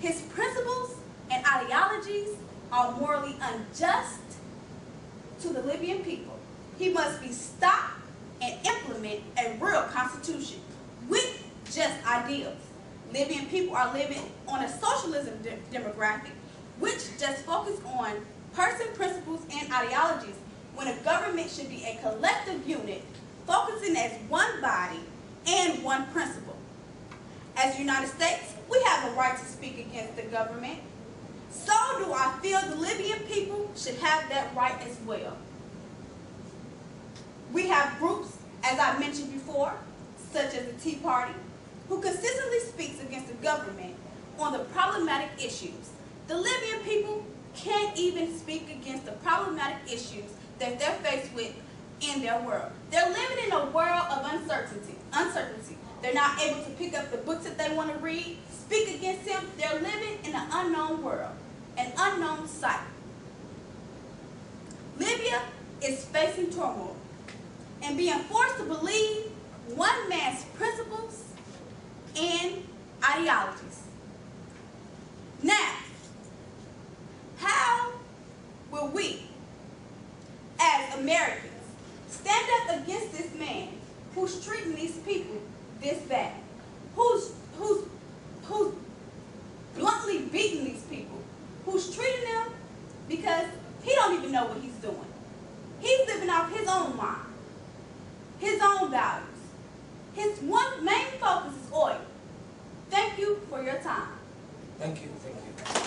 His principles and ideologies are morally unjust to the Libyan people. He must be stopped and implement a real constitution with just ideals. Libyan people are living on a socialism de demographic, which just focus on person principles and ideologies when a government should be a collective unit focusing as one body and one principle. As the United States, we have a right to speak against the government. So do I feel the Libyan people should have that right as well. We have groups, as I mentioned before, such as the Tea Party, who consistently speaks against the government on the problematic issues. The Libyan people can't even speak against the problematic issues that they're faced with in their world. They're living in a world of uncertainty. They're not able to pick up the books that they want to read, speak against him. They're living in an unknown world, an unknown sight. Libya is facing turmoil and being forced to believe one man's principles and ideologies. Now, how will we, as Americans, stand up against this man who's treating these people this bad? Who's who's who's bluntly beating these people? Who's treating them because he don't even know what he's doing. He's living off his own mind his own values. His one main focus is oil. Thank you for your time. Thank you, thank you.